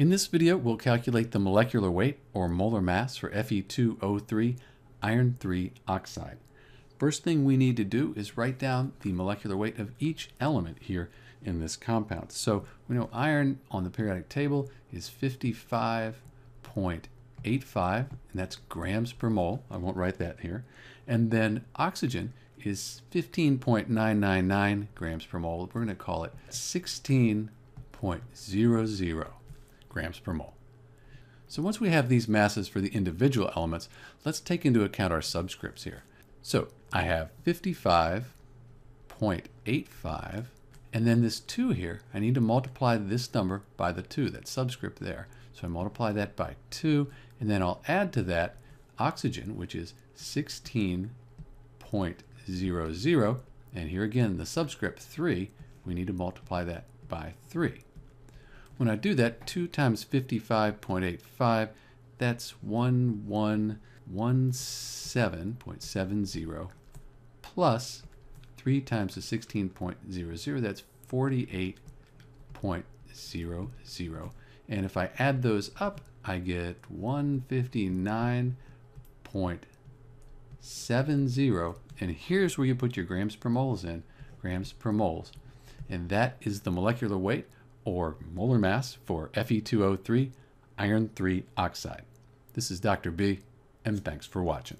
In this video, we'll calculate the molecular weight or molar mass for Fe2O3 iron 3 oxide. First thing we need to do is write down the molecular weight of each element here in this compound. So we know iron on the periodic table is 55.85, and that's grams per mole. I won't write that here. And then oxygen is 15.999 grams per mole. We're going to call it 16.00 grams per mole. So once we have these masses for the individual elements, let's take into account our subscripts here. So I have 55.85, and then this 2 here, I need to multiply this number by the 2, that subscript there. So I multiply that by 2, and then I'll add to that oxygen, which is 16.00, and here again, the subscript 3, we need to multiply that by 3. When I do that, 2 times 55.85, that's 1117.70 plus 3 times the 16.00, that's 48.00. And if I add those up, I get 159.70. And here's where you put your grams per moles in, grams per moles. And that is the molecular weight or molar mass for Fe2O3 iron 3 oxide. This is Dr. B, and thanks for watching.